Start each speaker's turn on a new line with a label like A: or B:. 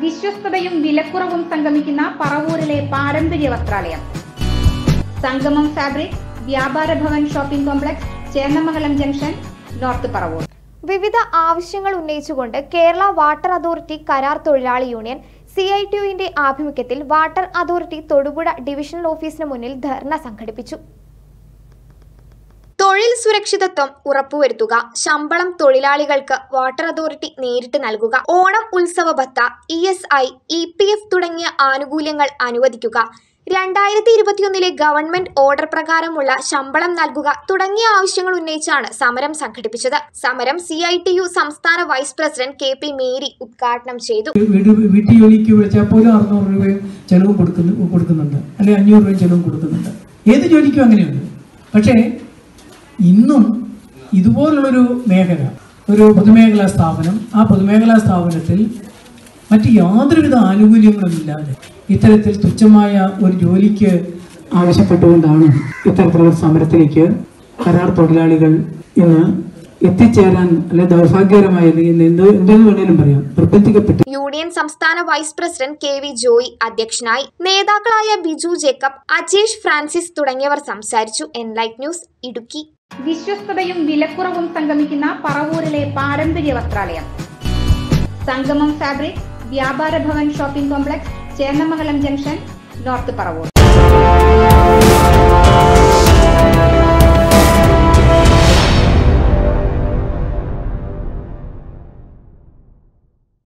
A: വിശ്വസ്തതയും വിലക്കുറവും സംഗമിക്കുന്ന പറവൂരിലെ പാരമ്പര്യ വസ്ത്രാലയം. Sangamam fabric Vyapara Bhavan shopping complex Chendamangalam junction north Paravur.
B: വിവിധ ആവശ്യങ്ങൾ ഉന്നയിച്ചുകൊണ്ട് കേരള വാട്ടർ അതോറിറ്റി കരാർ തൊഴിലാളി യൂണിയൻ സി ഐ ടി ആഭിമുഖ്യത്തിൽ വാട്ടർ അതോറിറ്റി തൊടുപുഴ ഡിവിഷണൽ ഓഫീസിന് മുന്നിൽ ധർണ സംഘടിപ്പിച്ചു. സുരക്ഷിതത്വം ഉറപ്പുവരുത്തുക. ശമ്പളം തൊഴിലാളികൾക്ക് വാട്ടർ അതോറിറ്റി നേരിട്ട് നൽകുക. ഓണം ഉത്സവ ഭത്ത E S I E P F തുടങ്ങിയ ആനുകൂല്യങ്ങൾ അനുവദിക്കുക. രണ്ടായിരത്തി ഇരുപത്തിയൊന്നിലെ ഗവൺമെന്റ് ഓർഡർ പ്രകാരമുള്ള ശമ്പളം നൽകുക തുടങ്ങിയ ആവശ്യങ്ങൾ ഉന്നയിച്ചാണ് സമരം സംഘടിപ്പിച്ചത്. സമരം സി ഐ ടി യു സംസ്ഥാന vice president K P Mary ഉദ്ഘാടനം ചെയ്തു.
C: അറുന്നൂറ് ചെലവും കൊടുക്കുന്നു കൊടുക്കുന്നുണ്ട്. അല്ലെങ്കിൽ അഞ്ഞൂറ് രൂപയും ചെലവും കൊടുക്കുന്നുണ്ട്. ഏത് ജോലിക്കും അങ്ങനെയുണ്ട്. പക്ഷേ ഇന്നും ഇതുപോലുള്ളൊരു മേഖല ഒരു പൊതുമേഖലാ സ്ഥാപനം ആ പൊതുമേഖലാ സ്ഥാപനത്തിൽ മറ്റ് യാതൊരുവിധ ആനുകൂല്യങ്ങളും ഇല്ലാതെ ഇത്തരത്തിൽ തുച്ഛമായ ഒരു ജോലിക്ക് ആവശ്യപ്പെട്ടുകൊണ്ടാണ് ഇത്തരത്തിലുള്ള സമരത്തിലേക്ക് കരാർ തൊഴിലാളികൾ ഇന്ന് എത്തിച്ചേരാൻ അല്ലെ ദൗർഭാഗ്യകരമായ എന്ത് എന്തെന്ന് വേണേലും പറയാം. നിർബന്ധിക്കപ്പെട്ടു.
B: യൂണിയൻ സംസ്ഥാന vice president K V Joy അധ്യക്ഷനായി നേതാക്കളായ ബിജു ജേക്കബ് അജേഷ് ഫ്രാൻസിസ് തുടങ്ങിയവർ സംസാരിച്ചു. Enlight news Idukki.
A: വിശ്വസ്തതയും വിലക്കുറവും സംഗമിക്കുന്ന പറവൂരിലെ പാരമ്പര്യ വസ്ത്രാലയം. Sangamam fabric Vyapara Bhavan shopping complex Chendamangalam junction north Paravur.